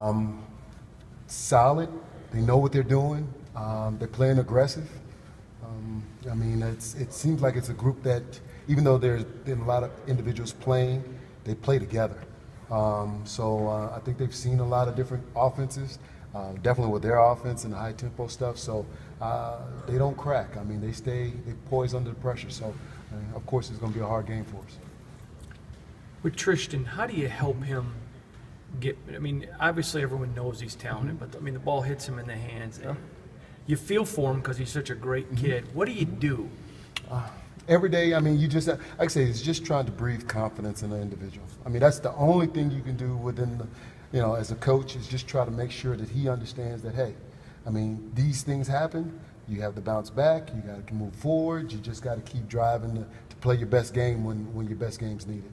Um, solid. They know what they're doing. Um, they're playing aggressive. Um, I mean, it seems like it's a group that, even though there's been a lot of individuals playing, they play together. Um, so uh, I think they've seen a lot of different offenses, uh, definitely with their offense and the high tempo stuff. So uh, they don't crack. I mean, they stay, they poise under the pressure. So, uh, of course, it's going to be a hard game for us. With Trishton, how do you help him get? I mean, obviously everyone knows he's talented, Mm-hmm. but I mean the ball hits him in the hands. You feel for him because he's such a great Mm-hmm. kid. What do you do? Every day, I mean, you just, like I say, it's just trying to breathe confidence in the individual. I mean, that's the only thing you can do within the, you know, as a coach is just try to make sure that he understands that, hey, I mean, these things happen. You have to bounce back. You got to move forward. You just got to keep driving to, to play your best game when, when your best game's needed.